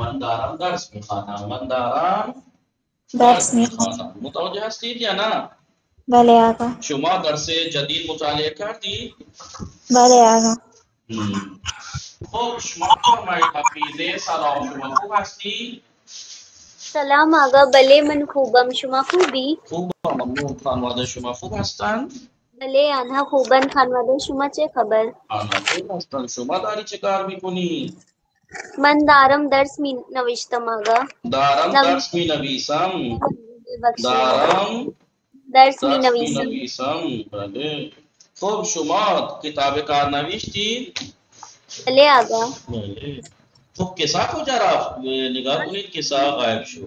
तो या ना? बले आगा। शुमा बले आगा। हम्म। खूब शुमा हफीजे सलाम शुमा हस्ती सलाम आगा बले मन खूबम शुमा खूबी। खूबम खान शुमा हस्तान। भले आना खूबन खान वादा शुमा चे खबर। आना खूब हस्तान शुमा दारी चे कार भी मन दारम दर्शमि नविष्टमग दारम दर्शमि नवीसम दारम दर्शमि नवीसम बड़े खूब शुमात किताब का नविष्टी। चले आगा। खूब के साथ हो जा रहा निगाह तो उन्हीं के साथ गायब शो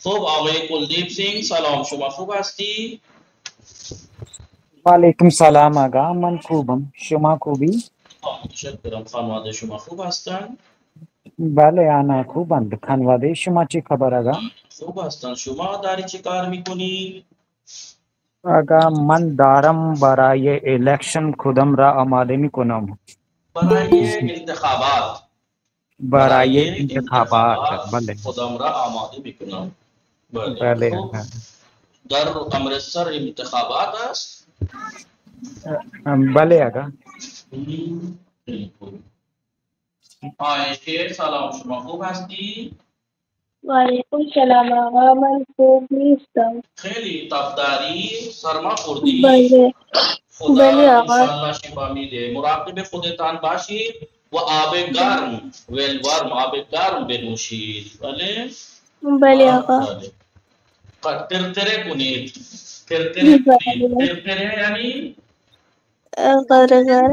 खूब आगे कुलदीप सिंह सलाम शुमा खूब आस्ती वालेकुम सलाम आगा मन खूबम शुमा खूबी। शुमा खूब आस्तान बाले आना खूब बंद। खानवा दे खबर आगा। शुभ अस्तन शुमा दारी ची कार्मिकुनी आगा मन दारम बारा इलेक्शन खुदम रा अमादे मी कुनम। बारा इंतखाबात। बारा इंतखाबात बाले खुदम रा अमादे मी कुनम। बाले तो दर अमृतसर इंतखाबात आस अं, बाले आगा। हम्म, Salam Şuma Hubasti. Aleyküm selam ağa. Ben Kublistan. Heli Tafdari Sarma Kurdi. Bale. Bale ağa. İnşallah şifa mile. Murakabe Kudetan Başir. Ve abe garm. Vel varm abe garm benuşir. Bale. Bale ağa. Tirtere kunit. Tirtere kunit. Tirtere yani? Gara gara.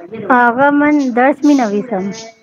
ආගමන් 10 විසම්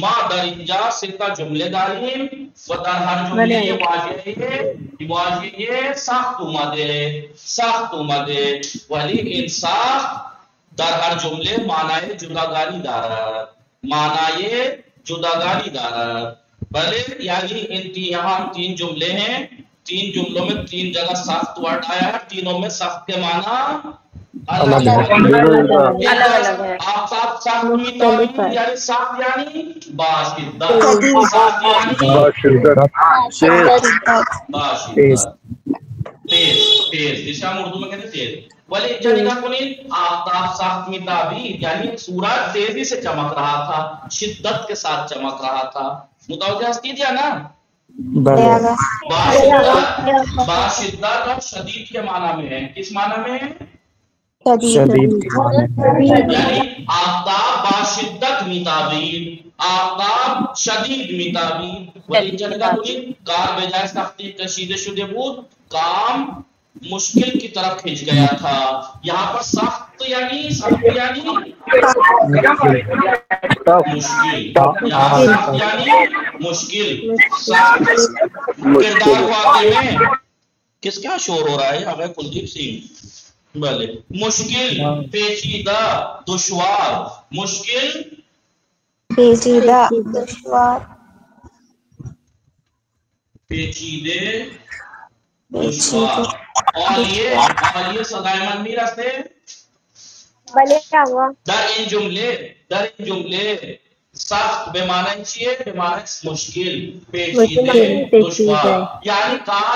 मा दरिंजा सिक्का जुमलेदारी वतर हर जुमले ये वाजे ये वाजे ये साख्त तो उमदे साख्त तो उमदे वली इंसाफ दर हर जुमले मानाए जुदागारी दार मानाए जुदागारी दार भले यानी इन यहाँ तीन जुमले हैं तीन जुमलों में तीन जगह सख्त वर्ड आया है तीनों में सख्त के माना अलग अलग है। आफताब सख्त में ताबीर यानी यानी बाशिद्दत यानी तेज। तेज जिसे हम उर्दू में कहते तेज। वाले जनिका आफ्ताब ताबीर यानी सूरज तेज़ी से चमक रहा था शिद्दत के साथ चमक रहा था। हस्ती थी ना? बासिद्दात शदीद के माना में है। किस माना में यानी आफ्ताब बाशिद्दत मिताबीन आफ्ताब शदीद मिताबीन कार बेजाय सख्ती शुदे काम मुश्किल की तरफ़ खींच गया था। यहाँ पर साफ़ सख्त यानी सख्त यानी मुश्किल यानी मुश्किल किरदार वाकई में किस क्या शोर हो रहा है? यहाँ कुलदीप सिंह। भले मुश्किल पेचीदा दुश्वार। मुश्किल। पेचीदा दुश्वार। पेचीदे दुश्वार। और ये और ये सदाइमन मीरा से भले आगा दर इन जुमले दर इन जुमले सख्त बेमाने चाहिए बेमाने मुश्किल पेचीदे पेचीदे। दुश्वार यानी कार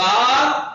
कार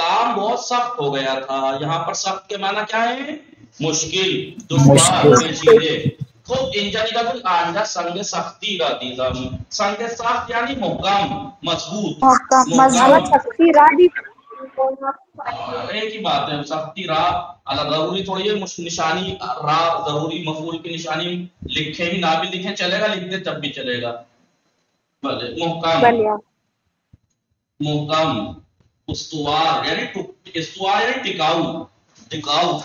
काम बहुत सख्त हो गया था यहाँ पर सख्त के माना क्या है मुश्किल दुश्वार मुश्किल। पेचीदे खूब इंजानी का कुछ आंजा संग सख्ती रा दीदम संग सख्त यानी मुहकम मज़बूत। मज़बूत शक्ति राधी एक ही बात है सख्ती रा अला ज़रूरी थोड़ी है निशानी रा ज़रूरी मफूल की निशानी लिखे ही ना भी लिखे चलेगा लिखते तब भी चलेगा। भले मुहकम मुहकम उस्तुवार यानी टिकाऊ। टिकाऊ।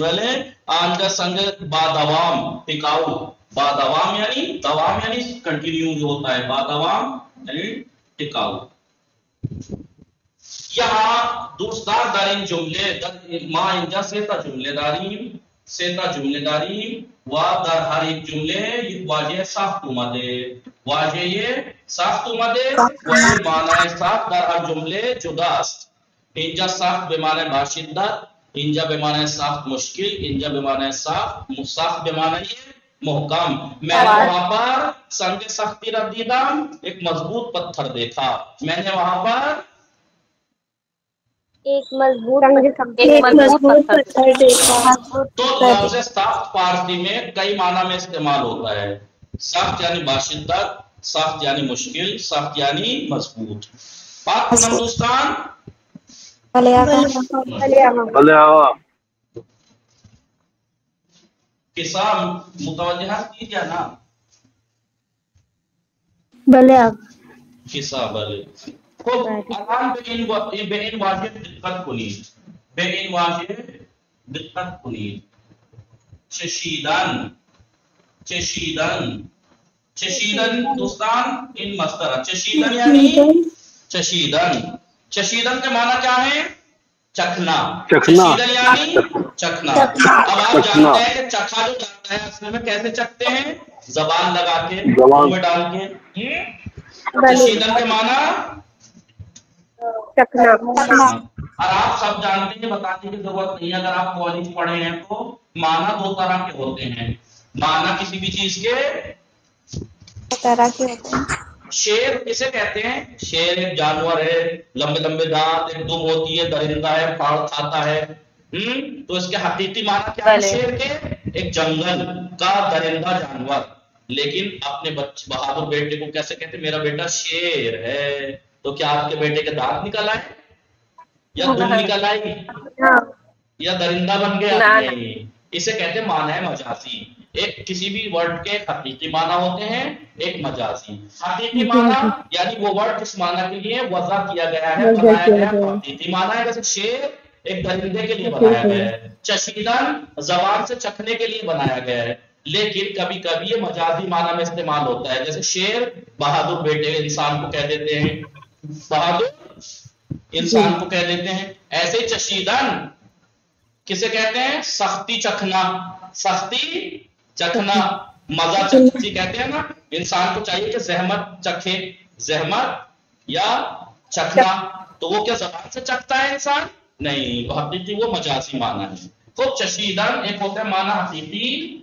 भले आंजा संग बादवाम टिकाऊ। बादवाम यानी दवाम यानी कंटिन्यू जो होता है बादवाम यानी टिकाऊ। यहाँ दूसरा दरिन जुमले माँ इंजा से ता जुमलेदारी से ता जुमलेदारी वा दर हर एक जुमले वाजे साख्त उमदे वाजे ये साख्त उमदे वही माना है साख्त दर हर जुमले जुदास्त इंजा साख्त बेमाने बाशिद्दत इंजा बेमाने साख्त मुश्किल इंजा बेमाने साख्त मुसाख्त बेमाने ये मुहकम। मैंने वहाँ पर संग सख्ती रदीदाम एक मज़बूत पत्थर देखा। मैंने वहाँ पर एक मज़बूत एक मज़बूत पत्थर देखा। तो लफ्ज सख्त फारसी में कई माना में इस्तेमाल होता है। सख्त यानी बाशिद्दत सख्त यानी मुश्किल सख्त यानी मज़बूत। पाक पूनम दोस्तान भले आगा भले आगा भले आवा किसा मुतवजह कीजिए ना भले आप किसा भले खूब अलान बेइन वा- बेइन वाजिब दिक्कत कुनीत बेइन वाजिब दिक्कत कुनीत चशीदन चशीदन चशीदन दोस्तान इन मस्तरा चशीदन यानी चशीदन चशीदन का माना क्या है चखना। चखना। यानी चखना। अब आप जानते हैं कि चखा जो जाता है असल में कैसे चखते हैं? जबान लगा के जबान। मुँह में डाल के? चशीदन के माना? चखना। और आप सब जानते हैं बताने की ज़रूरत नहीं अगर आप कॉलेज पढ़े हैं तो माना दो तरह के होते हैं। माना किसी भी चीज़ के तरह के होते हैं। शेर किसे कहते हैं? शेर एक जानवर है लंबे लंबे दांत एक दुम होती है दरिंदा है फाड़ खाता है। हम्म तो इसके हकीकी माना क्या है शेर के? एक जंगल का दरिंदा जानवर। लेकिन अपने बच्चे बहादुर बेटे को कैसे कहते मेरा बेटा शेर है। तो क्या आपके बेटे के दांत निकल आए? या दुम निकल आई? या दरिंदा बन गया? नहीं। इसे कहते माना है मजाजी। एक किसी भी वर्ड के हकीकी माना होते हैं एक मजाजी। हकीकी माना यानी वो वर्ड जिस माना के लिए वजह किया गया है बनाया गया है है। हकीकी माना है जैसे शेर एक दरिंदे के लिए बनाया गया है चशीदन जबान से चखने के लिए बनाया गया है। लेकिन कभी कभी ये मजाजी माना में इस्तेमाल होता है जैसे शेर बहादुर बेटे इंसान को कह देते हैं। बहादुर इंसान को कह देते हैं। ऐसे चशीदन किसे कहते हैं? सख्ती चखना। सख्ती चखना मज़ा चखती कहते हैं ना इंसान को चाहिए कि जहमत चखे। जहमत या चखना तो वो क्या जबान से चखता है इंसान? नहीं वो हकीकी वो मजाजी माना है। तो चशीदन एक होता है माना हकीकी।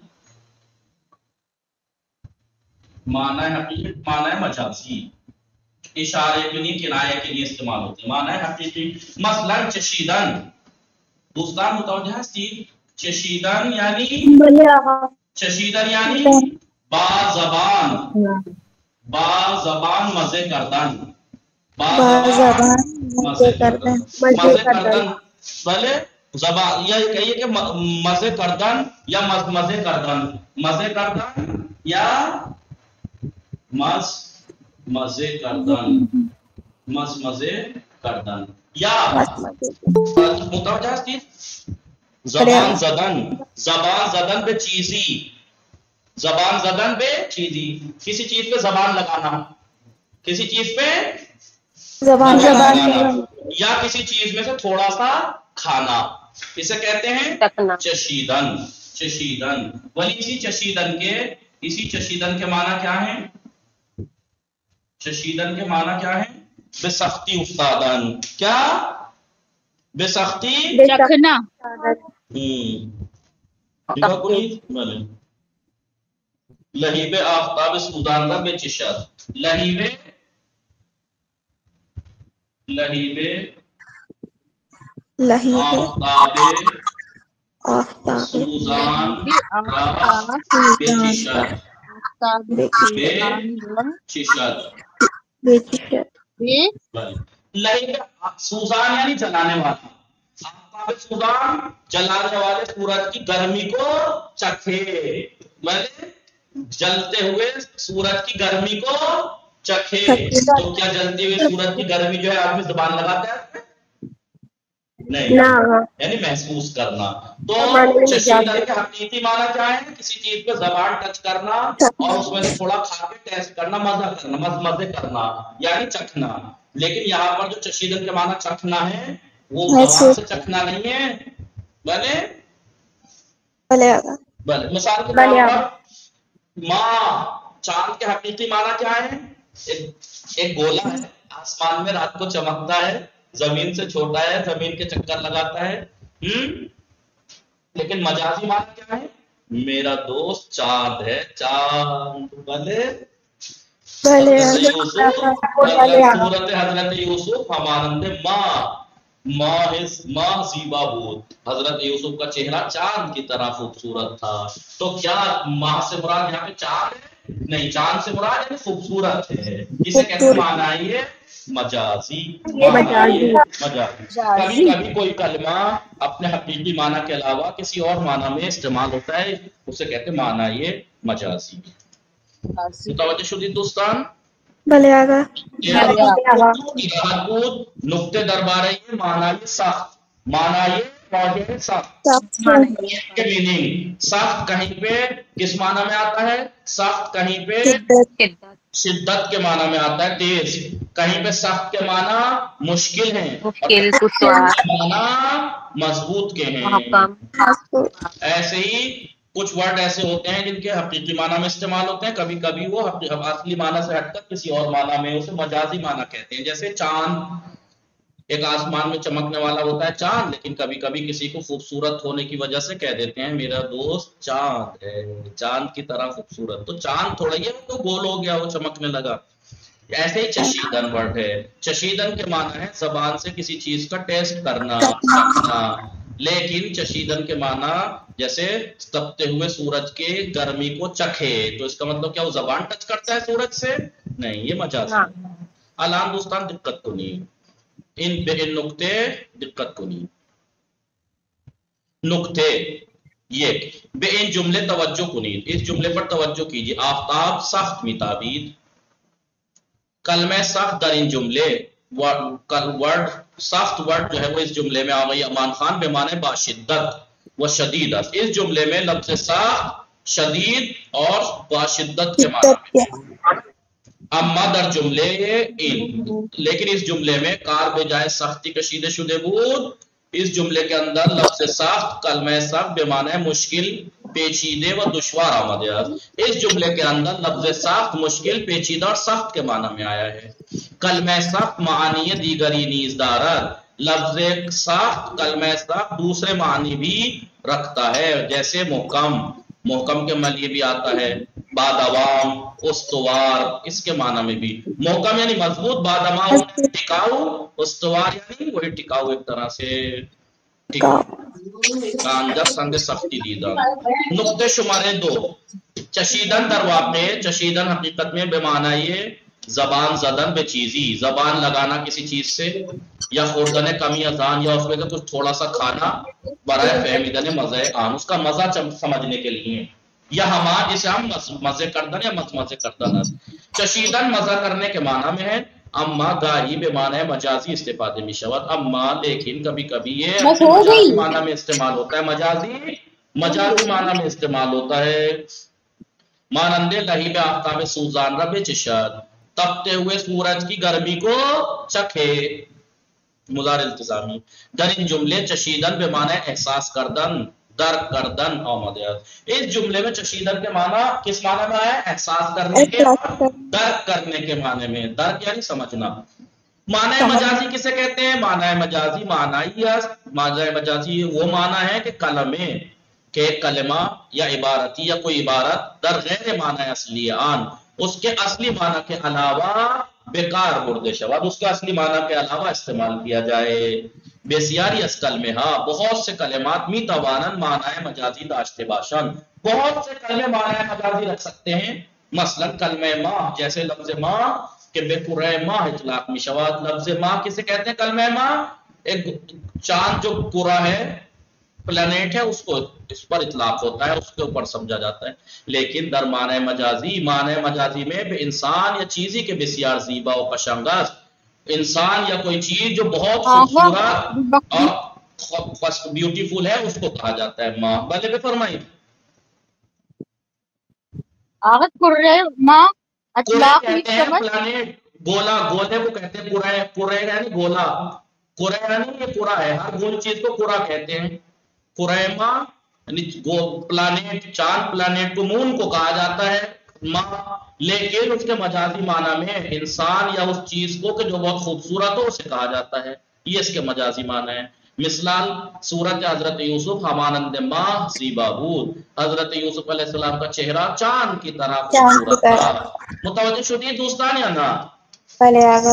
माना है हकीकी माना है मजाजी। इशारे के लिए किनारे के लिए इस्तेमाल होते हैं। माना है हकीकी। मसलन चशीदन। दूसरा मुतवजह सी चशीदन यानी चशीदन यानी बाजबान बा जबान मज़े करदन बा बा जबान जबान मज़े करदन मज़े करदन भले जबान या कहिए कि मज़े करदन या मज, मज़े करदन मज़े करदन या मज मज़े करदन मज मज़े करदन या। मुतवजा चीज़ जबान जदन जबान जदन पे चीजी। जबान जदन पे चीजी। किसी चीज़ पे जबान लगाना। किसी चीज़ पे जबान जबान। या किसी चीज़ में से थोड़ा सा खाना। इसे कहते हैं चशीदन। चशीदन। वली इसी चशीदन के इसी चशीदन के माना क्या है? चशीदन के माना क्या है? बेसख्ती उस्तादन। क्या? बेसख्ती? चखना। देखा भले लहीबे आफ्ताब सूदान बे चिशद लहीबे लहीबे लहीबे आफ्ताबे। आफ्ताब। सूजान। बेचिशत लहीबे यानी जलाने वाला। आफ्ताब जलाने वाले सूरज की गर्मी को चखे। मैंने जलते हुए सूरज की गर्मी को चखे। तो क्या जलती हुई सूरज की गर्मी जो है आदमी ज़ुबान लगाता है? नहीं। यानी महसूस करना। तो के हकीकी माना क्या है किसी चीज़ पे जबान टच करना और उसमें से थोड़ा खा के टेस्ट करना मज़ा करना मज मज़े करना यानी चखना। लेकिन यहाँ पर जो चशीदन के माना चखना है वो से चखना नहीं है। भले। आगा भले मिसाल के भले तौर पर माँ चाँद के हकीकी माना क्या है? एक, एक गोला है। आसमान में रात को चमकता है ज़मीन से छोटा है ज़मीन के चक्कर लगाता है। हम्म? लेकिन मजाजी माना क्या है? मेरा दोस्त चाँद है। चाँद भले। भले हज़रत यूसुफ भले सूरत हज़रत यूसुफ हमारंदे माँ। माँ हिस जीबा हज़रत यूसुफ का चेहरा चाँद की तरह खूबसूरत था। तो क्या माँ से मुराद यहाँ पे चाँद है? नहीं चाँद से मुराद यानी खूबसूरत है। इसे कैसे माना है मजाजी। है मजाजी। मजाजी। कभी कभी कोई कलमा अपने हकीकी माना के अलावा किसी और माना में इस्तेमाल होता है उसे कहते हैं माना ये मजाजी। मुतवज्जो शुदी दोस्तान भले आगा इरादूद नुक्ते दरबार ये माना ये सख्त माना ये मीनिंग सख्त कहीं पे किस माना में आता है सख्त कहीं पे शिद्दत शिद्दत के माना में आता है तेज कहीं पे सख्त के माना मुश्किल है मुश्किल, माना मज़बूत के हैं ऐसे ही कुछ वर्ड ऐसे होते हैं जिनके हकीकी माना में इस्तेमाल होते हैं। कभी कभी वो असली माना से हटकर किसी और माना में उसे मजाजी माना कहते हैं। जैसे चाँद एक आसमान में चमकने वाला होता है चाँद लेकिन कभी कभी किसी को खूबसूरत होने की वजह से कह देते हैं मेरा दोस्त चाँद है चाँद की तरह खूबसूरत। तो चाँद थोड़ा ये तो गोल हो गया वो चमकने लगा। ऐसे ही चशीदन वर्ड है। चशीदन के माना है जबान से किसी चीज़ का टेस्ट करना लेकिन चशीदन के माना जैसे तपते हुए सूरज के गर्मी को चखे। तो इसका मतलब क्या वो जबान टच करता है सूरज से? नहीं ये मजाज है। अलान दोस्तान दिक्कत को नहीं। इन इन नुक्ते दिक्कत को नहीं। नुकते ये। बे इन जुमले तवज्जो कुनीत इस जुमले पर तवज्जो कीजिए। आफ्ताब सख्त मिताबीद कल में सख्त दर इन जुमले वर्ड सख्त वर्ड जो है वो इस जुमले में आ गई। अमान खान बेमाने बाशिद्दत व शदीद इस जुमले में लफ्ज सख्त शदीद और बाशिदत के माने। अम्मा दर जुमले इन। लेकिन इस जुमले में कार बजाय सख्ती कशीदे शुदे शुदेबूद इस जुमले के अंदर लफ्ज सख्त कलम सख्त बेमाने मुश्किल, पेचीदे व दुशवार आमद इस जुमले के अंदर लफ्ज सख्त मुश्किल, पेचीदा और सख्त के माना में आया है। कलम सख्त मानी दीगरी नीज दारत लफ्ज सख्त कलम सख्त दूसरे मानी भी रखता है, जैसे मोहकम। मोहकम के मल ये भी आता है। बादवाम उस्तवार इसके माना में भी। मौका यानी मज़बूत बादमा टिकाऊ उस्तवार यानी वही टिकाऊ एक तरह से संग सख्ती दीदा। नुक्ते शुमारे दो। चशीदन दर वाक़े चशीदन हकीकत में बेमाना ये जबान जदन बे चीजी। जबान लगाना किसी चीज़ से या खुर्दन कमी अजान या उसमें कुछ थोड़ा सा खाना बराए फहमीदन मज़े आन उसका मज़ा समझने के लिए। या हमा जिसे हम मज़े करदन या मज मज़े करदन। चशीदन मज़ा करने के माना में है अम्मा गाही बेमाना है मजाजी इस्तेफादे में शवत अम्मा लेकिन कभी कभी ये माना में इस्तेमाल होता है मजाजी मजाजी माना में इस्तेमाल होता है। मानंदे लहीब आफ्ताब सूजान रब चिशद। तपते हुए सूरज की गर्मी को चखे। मुजार इल्तिजामी। दर इन जुमले चशीदन पे माना है एहसास करदन। दर्क करदन आमद इस जुमले में चशीदन के माना किस माना में आया? एहसास करने के कर- दर्क करने के माने में। दर्क यानी समझना। माना मजाजी किसे कहते हैं? माना मजाजी माना ही माना मजाजी वो माना है कि कलमे के कलमा या इबारती या कोई इबारत। दर गैर माना असली आन उसके असली माना के अलावा बेकार मुर्दे शवाद उसके असली माना के अलावा इस्तेमाल किया जाए। बेसियारी अस्कल में हाँ बहुत से कलेमात मी तवानन माना मजाजी दाश्ते भाषण बहुत से कलमे माना मजाजी रख सकते हैं। मसलन कलमे माँ, जैसे लफ्ज माँ के बेकुर माँ इतलाक शवाद लफ्ज माँ किसे कहते हैं कलमे माँ? एक चाँद जो कुरा है प्लेनेट है उसको इस पर इतलाक होता है उसके ऊपर समझा जाता है। लेकिन दर माने मजाजी माने मजाजी में इंसान या चीजी के बेसियार जीबा और कशंगस इंसान या कोई चीज़ जो बहुत खूबसूरत और ब्यूटीफुल है उसको कहा जाता है। माँ भले पे हैं समझ। प्लानेट गोला गोले को कहते हैं कुरे कुरे यानी गोला। कुरे यानी ये कुरा है हर गोल चीज़ को कुरा कहते हैं। कुरैमा यानी गो प्लानेट चांद प्लानेट को मून को कहा जाता है माँ लेकिन उसके मजाजी माना में इंसान या उस चीज को कि जो बहुत खूबसूरत हो उसे कहा जाता है ये इसके मजाजी माना है मिसलाल सूरत हजरत यूसुफ हमानंद माँ जीबाबूद हजरत यूसुफ अलैहिस्सलाम का चेहरा चांद की तरह चांद की खूबसूरत था मुतवज्जो शुदी दोस्तान या ना भले आगा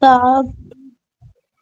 ताब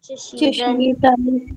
चशीदन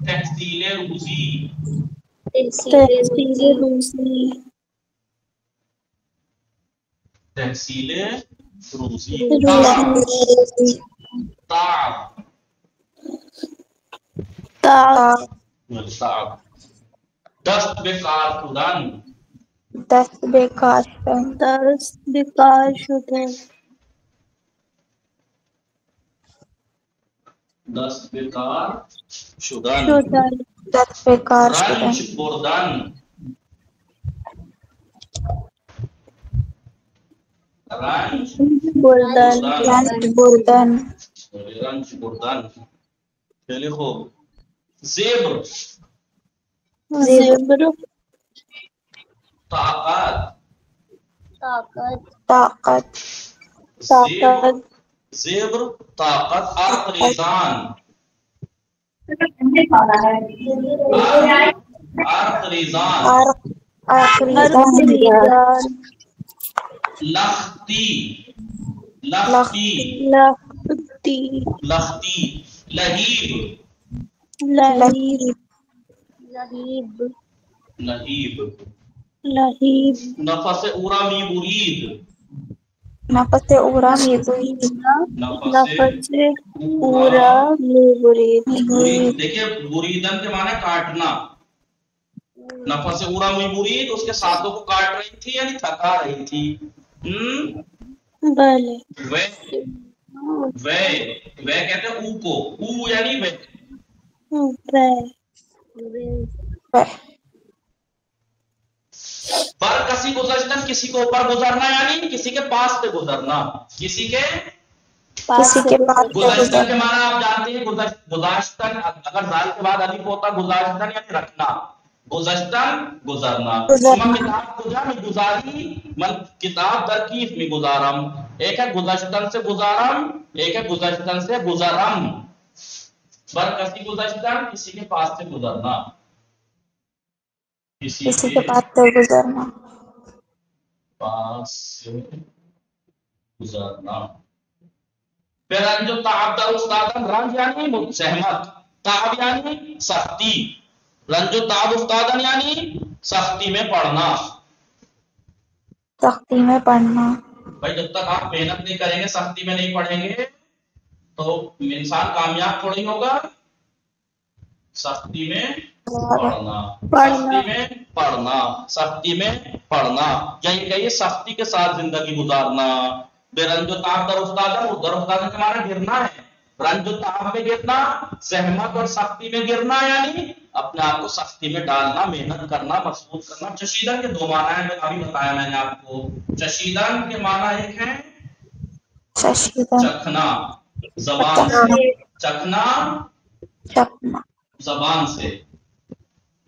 तहसील रूसी तहसील रूसी दस्त बेकार खुदन दस्त बेकार शुदन Das bekar şudan. Şudan. Das bekar şudan. Ranch buradan. Ranch buradan. Ranch buradan. Ranch buradan. चलिए हो zebra zebra ताकत ताकत ताकत जेबर ताकत और रिजान लख्ती। लहीब। लहीब। लहीब। लहीब। उरा मी मुरीद। नफस नफस पूरा मुरीद बुरीद देखिए बुरीदन के माने काटना। नफस से उड़ा हुई मुरीद उसके साथों को काट रही थी यानी थका रही थी। हम्म? बले। वे वे वे कहते हैं ऊ को ऊ यानी वे। वे। पर कसी गुजरना किसी के ऊपर गुजरना यानी किसी के पास से गुजरना। किसी के किसी के पास से के माना आप जानते हैं गुजर गुजाश्तन अगर जाल के बाद अलिफ होता गुजाश्तन यानी रखना। गुजश्तन गुजरना। किताब में गुजारी मन किताब तरकीफ में गुजारम। एक है गुजश्तन से गुजारम एक है गुजश्तन से गुजरम। पर कसी गुजश्तन किसी के पास से गुजरना। किसी के पास से गुजरना। पास से गुजरना। फिर रंज ताब उस्तादन रंज यानी सहमत। ताब यानी सख्ती। रंज ताब उस्तादन यानी सख्ती में पढ़ना। सख्ती में पढ़ना। भाई जब तक आप मेहनत नहीं करेंगे सख्ती में नहीं पढ़ेंगे तो इंसान कामयाब थोड़ी होगा। सख्ती में पढ़ना सख्ती में पढ़ना सख्ती में पढ़ना यही कहिए सख्ती के साथ ज़िंदगी गुजारना बेरंजो ताप दर उस्ताद दर उस्ताद के माना गिरना है रंजो ताप में गिरना सहमत और सख्ती में गिरना यानी अपने आप को सख्ती में डालना मेहनत करना मज़बूत करना चशीदन के दो माना है अभी बताया मैंने आपको चशीदन के माना एक है चखना जबान से चखना जबान से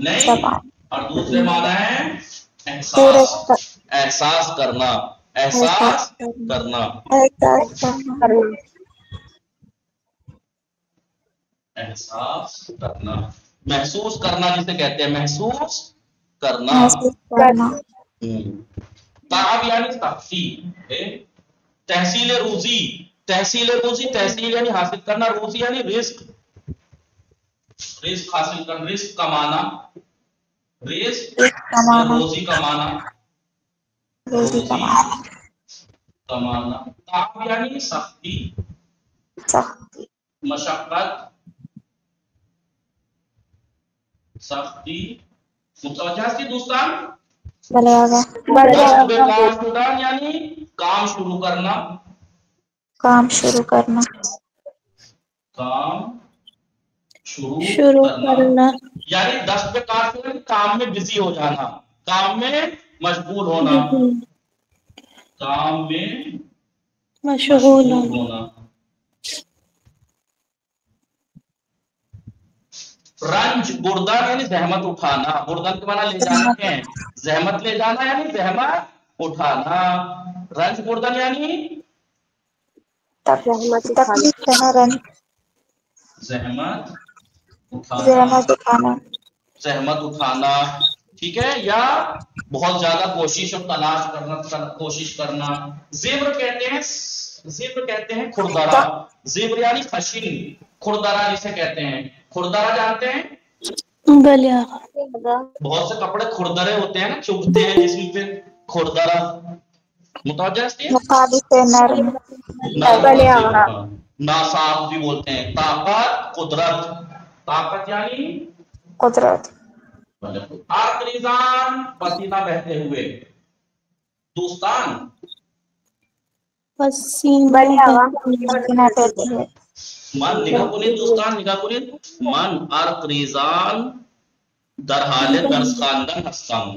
नहीं और दूसरे माना है एहसास। एहसास करना एहसास करना। एहसास करना। महसूस करना जिसे कहते हैं महसूस करना। हम्म। ताब यानी सख्ती तहसील रोजी तहसील रोजी तहसील यानी हासिल करना रोजी यानी रिस्क रिस्क हासिल करना रिस्क कमाना। रिस्क कमाना। रोजी कमाना। रोजी कमाना। कमाना। ताब यानी सख्ती। सख्ती। मशक्कत। सख्ती। मुतवज्जा सी दोस्तान बेकार यानी काम शुरू करना। काम शुरू करना। काम शुरू, शुरू करना। यानी दस पे काट कर काम में बिज़ी हो जाना। काम में मशगूल होना। काम में मशगूल मशगूल होना। रंज गुर्दन यानी जहमत उठाना। गुर्दन के माना ले जाना है? जहमत ले जाना यानी जहमत उठाना। रंज गुर्दन यानी जहमत उठाना जहमत उठाना। ठीक है? या बहुत ज़्यादा कोशिश और तलाश करना कर, कोशिश करना। जेब्र कहते हैं जेब्र कहते हैं खुरदरा। जेब्र यानी खशीन खुरदरा जिसे कहते हैं। खुरदरा जानते हैं? बहुत से कपड़े खुरदरे होते हैं ना चुभते हैं जिसम पे खुरदरा। नर्म। हाँ, नासाब भी बोलते हैं। ताकत कुदरत। ताकत यानी? कुदरत। आखरीजान पसीना बहते हुए। दोस्तान। मन निगाह कुनिन दोस्तान निगाह कुनिन मन आखरीजान दरहाले दर्स खानदन हस्ताम।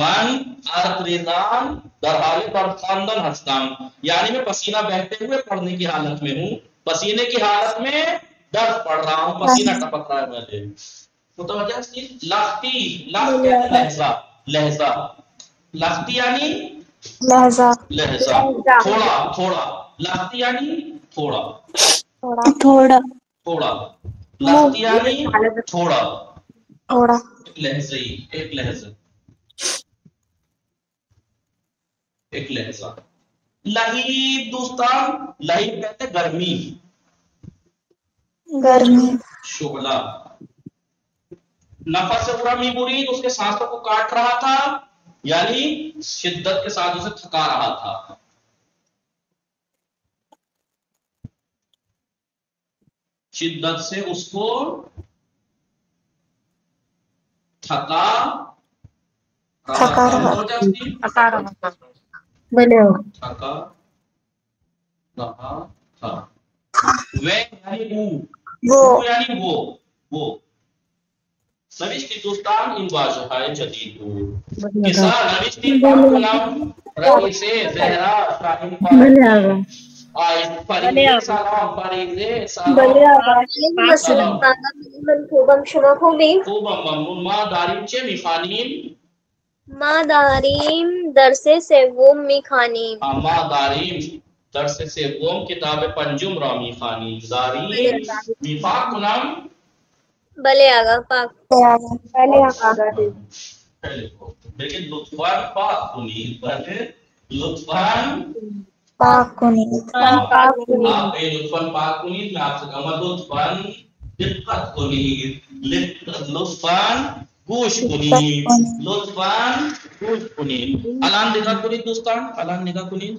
मन आखरीजान दरहाले दर्स खानदन हस्ताम। यानी मैं पसीना बहते हुए पढ़ने की हालत में हूँ। पसीने की हालत में दर्द पढ़ रहा हूँ पसीना टपक रहा है मेरे लख्ती लख्त लहजा लहजा। लख्ती यानी लहजा। लहजा। थोड़ा थोड़ा। लख्ती यानी थोड़ा। थोड़ा। थोड़ा। थोड़ा। लख्ती यानी थोड़ा। थोड़ा। एक लहजे एक लहजा। एक लहजा। लहीब दोस्तान लहीब कहते गर्मी। गर्मी। शुगला नफस से पूरा मी मुरीद उसके सांसों को काट रहा था यानी शिद्दत के साथ उसे थका रहा था। शिद्दत से उसको थका थका रहा। थका रहा था। वे यानी वो वो वो यानी वो वो। नविश्ती दोस्तान इन वाजहाय जदीद। किसा नविश्ती पाकुलम रईसे जहरा शाहिन आगा आय फरीदे सलाम फरीदे सलाम भले आगा Assalamu Mankhubam Shuma Khubi. खूब ममनून मा दारिम चे मिखानीम। Ma darim darse sevum mi khanim. अमा दारिम। दरस से गोम किताब पंजुम रामी खानी. भले आगा। लेकिन लुत्फान पाक कुनी बने लुत्फान पाकुनीत आप ये लुत्फान पाक कुनी मैं आपसे कहूँगा लुत्फान दिक्कत कुनी लुत्फान गोश कुनी। लुत्फान गोश कुनी। अलान निगाह कुनी दोस्तान? अलान निगाह कुनी?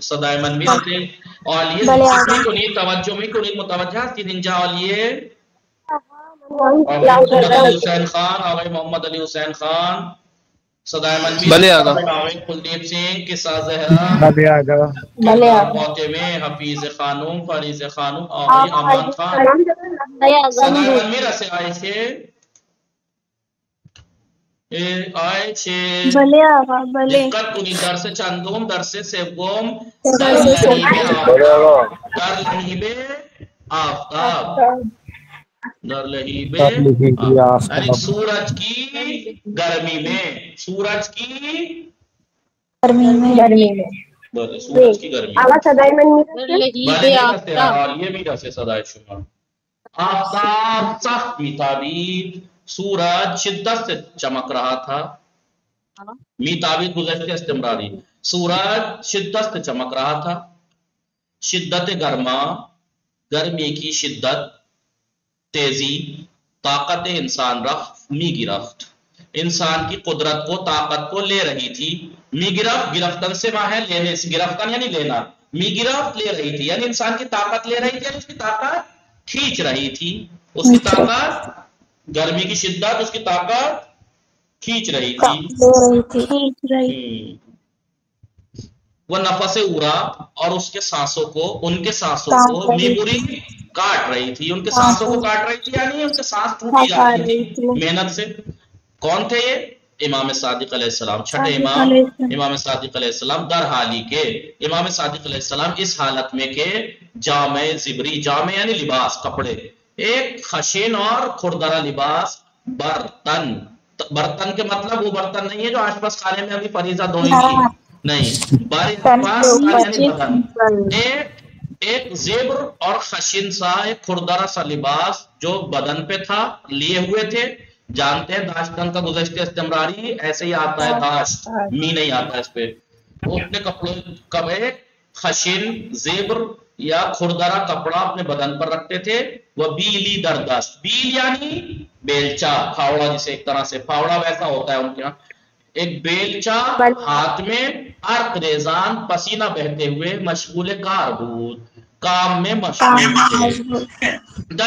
सदाए मनवी होते हैं। और ये को नहीं तवज्जो में कुनीत मुतवज्जा सिदिंजा और ये मोहम्मद अली हुसैन खान और मोहम्मद अली हुसैन खान। सदाए मनवी भले आगा। कुलदीप सिंह के साथ जहरा। भले आगा। भले आगा। मौके में हफीज खानूम फरीज खानूम और अमान खान। सदाए मनवी रसे आए थे। चंदोम सेवगोम। सूरज की गर्मी में सूरज की गर्मी में। गर्मी में। बोले सूरज की गर्मी में। सदाई मन ये मीरा से सदाए शुमा आफ्ताब सख्त मीताबीद सूरज शिद्दत से चमक रहा था। मीताबीद गुजरते इस्तेमरारी सूरज शिद्दत से चमक रहा था। शिद्दत गर्मा गर्मी की शिद्दत तेज़ी ताकत इंसान रफ्त मी गिरफ्त इंसान की कुदरत को ताकत को ले रही थी। मी गिरफ्त गिरफ्तन से वहाँ है लेने से गिरफ्तन यानी लेना। मी गिरफ्त ले रही थी यानी इंसान की ताकत ले रही थी उसकी ताकत खींच रही थी। उसकी ताकत गर्मी की शिद्दत उसकी ताकत खींच रही थी। ले रही थी। हम्म। वो नफस उरा और उसके सांसों को उनके सांसों को रही नीबुरी काट रही थी। उनके सांसों को काट रही थी यानी उनके सांस टूटी जा रही रही थी। मेहनत से। कौन थे ये? इमाम सादिक अलैहिस्सलाम छठे इमाम। इमाम सादिक अलैहिस्सलाम दर हाली के। इमाम सादिक अलैहिस्सलाम इस हालत में के जामे जिबरी जामे यानी लिबास कपड़े। एक खशीन और खुरदरा लिबास बर्तन। बर्तन के मतलब वो बर्तन नहीं है जो आसपास खाने में अभी फरीजा धोएँगी नहीं बारी तन लिबास के ऊपर यानी बदन एक एक जेबर और खशिन सा एक खुरदरा सा लिबास जो बदन पे था लिए हुए थे। जानते हैं दाश्तन का गुजश्ते इस्तेमरारी ऐसे ही आता है दाश्त मी नहीं आता इस पे। वो अपने कपड़ों कब एक खशिन जेबर या खुरदरा कपड़ा अपने बदन पर रखते थे। वह बीली दरदस्त बील यानी बेलचा फावड़ा जिसे एक तरह से फावड़ा वैसा होता है उनके यहाँ। एक बेलचा हाथ में अर्क रेजान पसीना बहते हुए मशगूल कारबूद काम में मशगूल थे।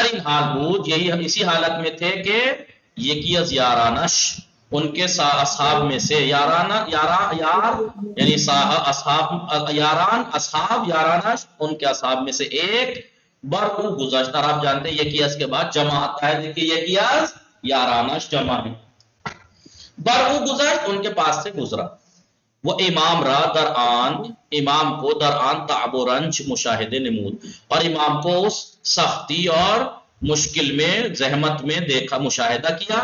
इन हालबूद यही इसी हालत में थे कि ये किया यारानश उनके सा- असहाब में से याराना यारा यार यानी सा- असहाब यारान असहाब यारानश उनके असहाब में से एक बरकू गुजश्त, आप जानते हैं ये कियास के बाद जमा आता है देखिए ये कियास यारानश जमा है। बरकू गुजश्त, उनके पास से गुजरा। वो इमाम रा दर आन, इमाम को दर आन ताबो रंज मुशाहिद नमूद और इमाम को उस सख्ती और मुश्किल में, जहमत में देखा, मुशाहिदा किया।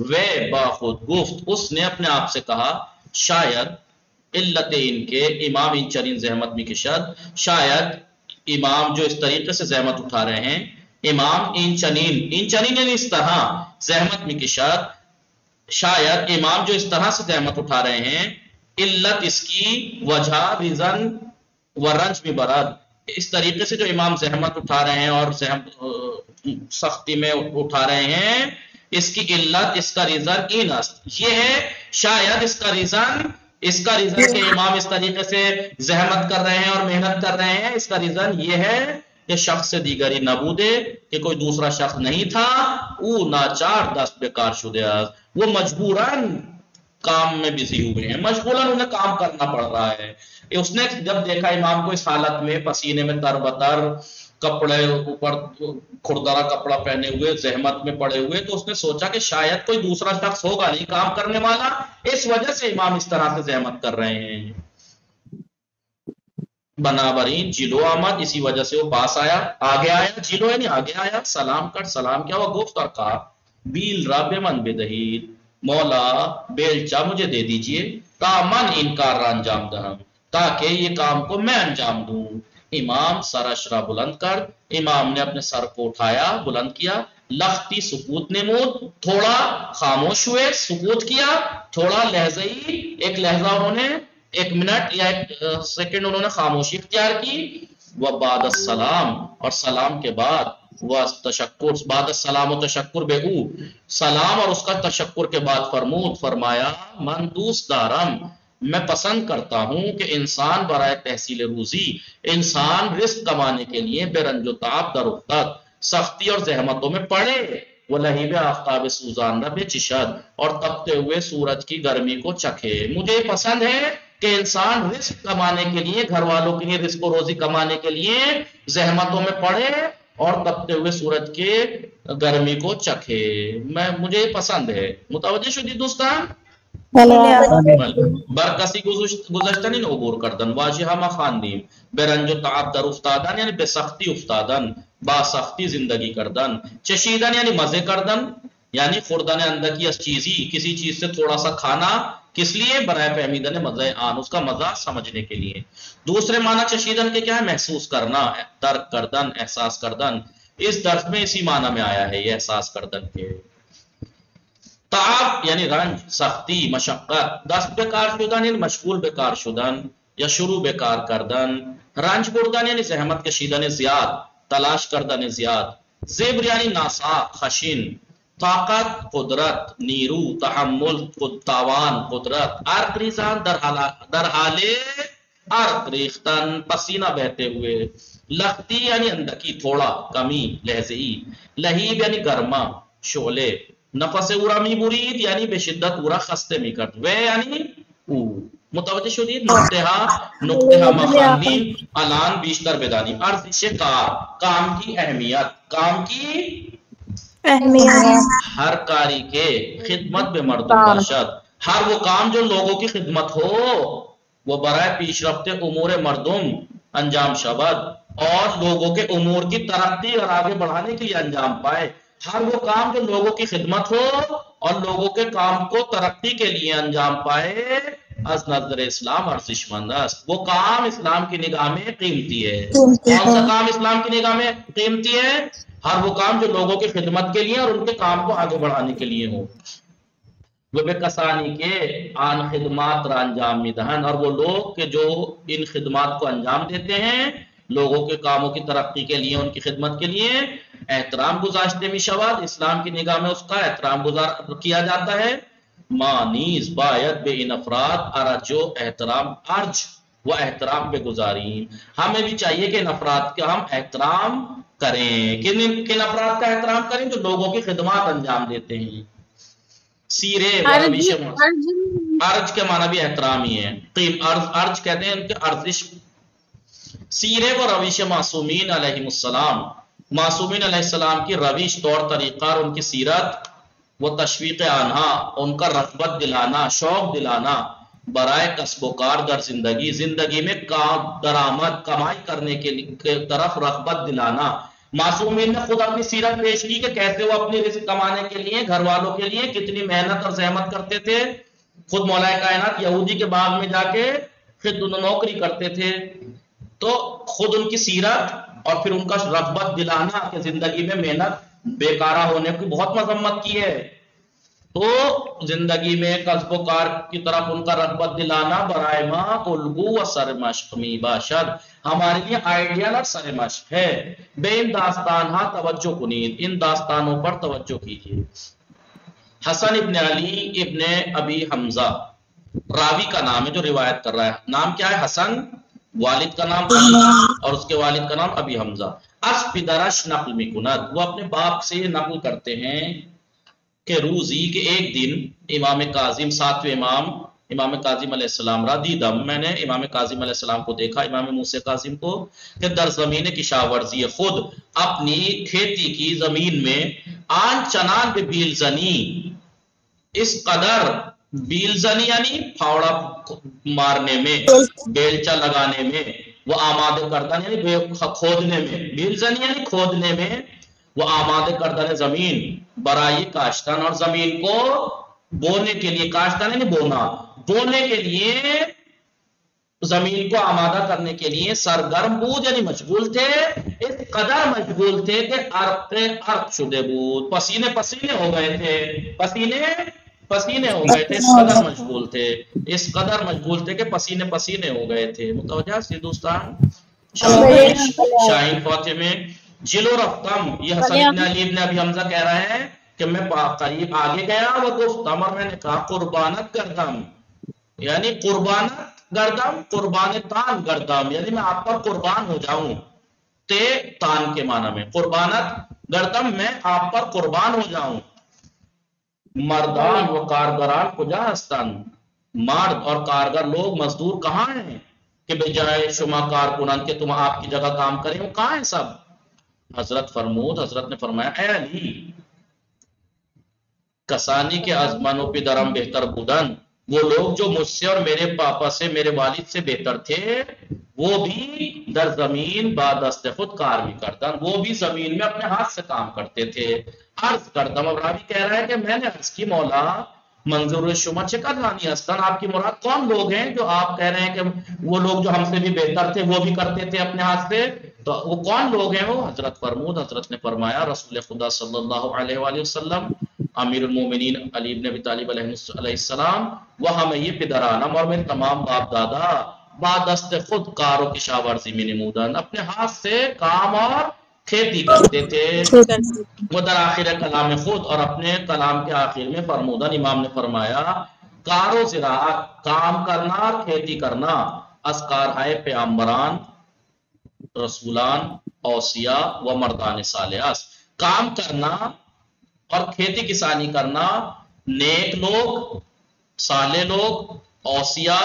वे बाखुद गुफ्त, उसने अपने आप से कहा, शायद इल्लत इनके इमाम इन चरीन जहमत में की शायद इमाम जो इस तरीके से जहमत उठा रहे हैं, इमाम इन चनीन इन चनीन इस तरह जहमत में किशत शायद इमाम जो इस तरह से जहमत उठा रहे हैं, इल्लत इसकी वजह, रीजन व रंज भी बरद। इस तरीके से जो इमाम जहमत उठा रहे हैं और सख्ती में उठा रहे हैं, इसकी इल्लत, इसका रीजन इन ये है शायद इसका रीजन इसका रीजन के इमाम इस तरीके से जहमत कर रहे हैं और मेहनत कर रहे हैं, इसका रीजन ये है कि शख्स दीगरी नबूदे कि कोई दूसरा शख्स नहीं था वो नाचार दस्त बेकार शुदे वो मजबूरन काम में बिज़ी हुए हैं। मजबूरन उन्हें काम करना पड़ रहा है। उसने जब देखा इमाम को इस हालत में पसीने में तरबतर कपड़े ऊपर खुरदरा कपड़ा पहने हुए, जहमत में पड़े हुए तो उसने सोचा कि शायद कोई दूसरा शख्स होगा नहीं, काम करने वाला। इस वजह से इमाम इस तरह से जहमत कर रहे हैं। बनाबरी जिलो आमद इसी वजह से वो पास आया। आगे आया, जिलो यानी आगे आया, सलाम कर, सलाम, क्या हुआ? गुफ्त और कहा, बील रब मन बेदहीद मौला बेलचा मुझे दे दीजिए, का मन इनकार अंजाम दहम, ताकि ये काम को मैं अंजाम दूँ। इमाम सर अशरा बुलंद कर। इमाम ने अपने सर को उठाया, बुलंद किया। लखती सुकूत नमूद थोड़ा खामोश हुए सुकूत किया। थोड़ा लहजई एक लहजा उन्होंने, एक मिनट या एक सेकंड उन्होंने खामोशी इख्तियार की। वह बाद सलाम और सलाम के बाद वह तशक्कुर बाद सलाम और तशक्कुर बेहू सलाम और उसका तशक्कुर के बाद फरमूद, फरमाया, मन दारम मैं पसंद करता हूँ कि इंसान बरए तहसील रूजी, इंसान रिस्क कमाने के लिए बेरंजोताब दरुख्त सख्ती और जहमतों में पड़े। वो लहीब आफ्ताब सूजान रब चिशद, और तपते हुए सूरज की गर्मी को चखे। मुझे पसंद है कि इंसान रिस्क कमाने के लिए घर वालों के लिए रिस्क रोजी कमाने के लिए जहमतों में पड़े और तपते हुए सूरज के गर्मी को चखे। मैं, मुझे पसंद है। मुतवजह शुदी दोस्तान? यानी अंदर की चीजी किसी चीज़ से थोड़ा सा खाना किस लिए बनाए फहमीदन मज़े आन उसका मज़ा समझने के लिए दूसरे माना चशीदन के क्या है महसूस करना तर्क करदन एहसास करदन इस दर्द में इसी माना में आया है ये एहसास करदन के ताब, यानी रंज सख्ती, मशक्कत दस्त बेकार शुदन, यानी मशगूल बेकार शुदन, या शुरू बेकार करदन। रंज बुरदन, यानी जहमत के शीदन ज्याद, तलाश करदन ज्याद। जेबर, यानी नासा, खशिन, ताकत, कुदरत, नीरू तहमुल तावान कुदरत। अर्क रिजान, दरहाले अर्क रेख्तन, पसीना बहते हुए। लखती, यानी अंदकी थोड़ा कमी, लहजे लहीब, यानी गर्मा, शोले नफस उरा मी मुरीद यानी बेशिद्दत उरा खस्ते मी करत वे यानी ऊ मुतवज्जह शुदीद नुक्तेहा नुक्तेहा मखानी अलान बीशतर बेदानी अर्ज़ से कार काम की अहमियत काम की अहमियत हर कारी के खिदमत बे मर्दुम बरशद हर वो काम जो लोगों की खिदमत हो वो बरए पीशरफ्ते उमूर मर्दुम अंजाम शबद और लोगों के उमूर की तरक्की और आगे बढ़ाने के लिए अंजाम पाए हर वो काम जो लोगों की खिदमत हो और लोगों के काम को तरक्की के लिए अंजाम पाए अज नज़र इस्लाम अर्जिशमंद वो काम इस्लाम की निगाह में कीमती है। कौन सा काम इस्लाम की निगाह में कीमती है? हर वो काम जो लोगों की खिदमत के लिए और उनके काम को आगे बढ़ाने के लिए हो। वे कसानी के आन खिदमात अंजाम दहन। और वो लोग के जो इन खिदमात को अंजाम देते हैं लोगों के कामों की तरक्की के लिए उनकी खिदमत के लिए एहतराम गुजारते में शवाद इस्लाम की निगाह में उसका एहतराम गुजार किया जाता है। मानीस बायत बे इन अफराद अरजो एहतराम अर्ज़ व एहतराम बे गुजारी हमें भी चाहिए कि इन अफराद का हम एहतराम करें। किन किन अफराद का एहतराम करें? जो लोगों की खिदमत अंजाम देते हैं। सीरे अर्ज़ के माना भी एहतराम ही है। अर्ज़ अर्ज़ कहते हैं उनके अर्जिश। सीरे व रविश मासूमीन अलैहिस्सलाम मासूमिन की रविश तौर तरीका और उनकी सीरत व तशवीक आना उनका रगबत दिलाना शौक दिलाना बरए कसबोकार दर ज़िंदगी ज़िंदगी में काम दरामद कमाई करने के, तरफ़ रगबत दिलाना। मासूमिन ने खुद अपनी सीरत पेश की कि कैसे वो अपनी रिस्क कमाने के लिए घर वालों के लिए कितनी मेहनत और जहमत करते थे। खुद मौलाए कायनात यहूदी के बाग में जाके फिर दोनों नौकरी करते थे। तो खुद उनकी सीरत और फिर उनका रगबत दिलाना कि ज़िंदगी में मेहनत बेकारा होने की बहुत मजम्मत की है। तो ज़िंदगी में कस्बो कार की तरफ़ उनका रगबत दिलाना बराए माँ उल्गू व सरमशमी बाशद हमारे लिए आइडियल और सरमश है। बे इन दास्तान, हा, तवज्जो कुनीद इन दास्तानों पर तवज्जो कीजिए। हसन इब्ने अली इब्ने अबी हमजा। रावी का नाम है जो रिवायत कर रहा है। नाम क्या है? हसन वालिद का नाम और उसके वालिद का नाम अबी हमजा। अस पिदरश नकल मिकुनत वो अपने बाप से ये नकल करते हैं कि रूजी के एक दिन इमाम काजिम सातवें इमाम इमाम काजिम अलैहिस्सलाम रादीदम मैंने इमाम काजिम अलैहिस्सलाम को देखा इमाम मूसे काजिम को कि दर ज़मीन की शावर्जी खुद अपनी खेती की ज़मीन में आन चनान पे बीलजनी इस कदर बीलजनी यानी फावड़ा मारने में, बेलचा लगाने में, वो आमादे करदन यानी खोदने में। बीलजनी यानी खोदने में, वो आमादे करदन ज़मीन, बराई, काश्तन, और ज़मीन को बोने के लिए, काश्तन यानी बोना। बोने के लिए, ज़मीन को आमादा करने के लिए सरगर्म बूद यानी मशगूल थे। इस कदर मशगूल थे कि अर्क अर्क शुदे बूद। पसीने पसीने हो गए थे। पसीने पसीने हो गए थे इस कदर मशगूल थे। इस कदर मशगूल थे कि पसीने पसीने हो गए थे। मुतवजा सी दोस्तान शाहीन शाहीन फातिमे जिलो रफ्तम ये हसन इब्न अली इब्न अबी हमजा कह रहे हैं कि मैं करीब आगे गया वो गुफ्तम और मैंने कहा कुर्बानत करदम यानी कुर्बानत गर्दम कुर्बान तान गर्दम। यानी मैं आप पर कुर्बान हो जाऊँ ते तान के माना में। कुर्बानत गर्दम मैं आप पर कुर्बान हो जाऊँ। मर्दान व कारगरान कुजा हस्तान मर्द और कारगर लोग, मजदूर कहाँ हैं? कि बजाय शुमा कारकुनन के तुम आपकी जगह काम करें, वो कहाँ है सब? हज़रत फरमूद, हज़रत ने फरमाया अली, कसानी के आजमानों पे दरम बेहतर बुदन वो लोग जो मुझसे और मेरे पापा से, मेरे वालिद से बेहतर थे, वो भी दर ज़मीन कार भी करता। वो भी ज़मीन में अपने हाथ से काम करते थे। अर्ज़ करदम अब रावी कह रहा है कि मैंने अर्ज़ की, मौला मंजूर शुमा चिकन रानी हस्तन आपकी मुराद कौन लोग हैं जो आप कह रहे हैं कि वो लोग जो हमसे भी बेहतर थे, वो भी करते थे अपने हाथ से? तो वो कौन लोग हैं वो? हज़रत फरमूद, हज़रत ने फरमाया, रसूल खुदा सल्लल्लाहु अलैहि वसल्लम अमीर उलमोमिनीन अली अबी तालिब अलैहिस्सलाम वह हमें ये पिदरानम और मेरे तमाम बाप दादा, बादस्त खुद कारों की शावर्जी में नमूदन अपने हाथ से काम और खेती करते थे। वो दर आखिर कलाम खुद और अपने कलाम के आखिर में फरमूदन इमाम ने फरमाया कारो जिरात काम करना खेती करना असकार है प्याम्बरान रसूलान औसिया व मर्दान सालियास। काम करना और खेती किसानी करना नेक लोग साले लोग औसिया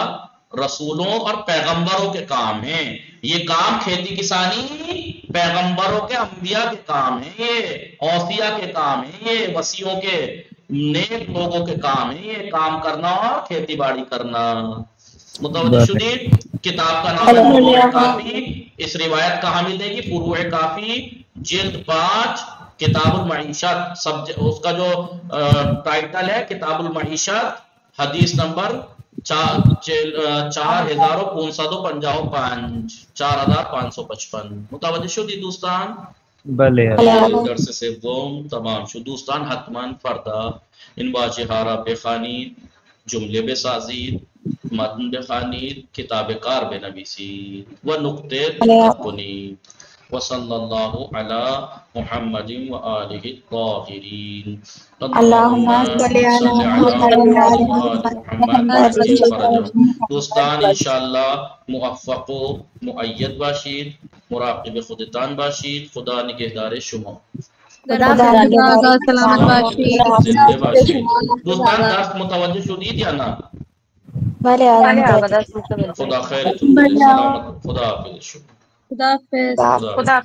रसूलों और पैगंबरों के काम हैं। ये काम खेती किसानी पैगंबरों के अंबिया के काम है ये औसिया के काम है ये वसीयों के नेक लोगों के काम है ये काम करना और खेती बाड़ी करना मुतवजुद्दीन किताब का नाम है काफ़ी। इस रिवायत कहाँ मिलेगी फुरूए काफ़ी जिल्द पाँच किताबुल मईशत सब उसका जो टाइटल है किताबुल मईशत हदीस नंबर चार चार हजारो पाँच चार हज़ार पाँच सौ पचपन। मुतवजह शुदी दोस्तान भले। दरस से वोम तमाम शुदूस्तान हतमन फरदा इन बाजहारा बेखानी जुमले बेसाजी मतन बेखानी किताब कार बेनबीसी व नुक्ते कुनी वसल्लल्लाहु अला मुहम्मदिन व आलिहि ताहिरीन अल्लाहुम्मा सल्ली अला मुहम्मद व आलि मुहम्मद दोस्तान इंशाल्लाह मुवफ़्फ़क़ व मुअय्यद बाशीद मुराक़िब खुदतान बाशीद खुदा निगहदार शुमा सलामत जिंदे बाशीद दोस्तान दर्स मुतवज्जह शुदीद या ना भले आगा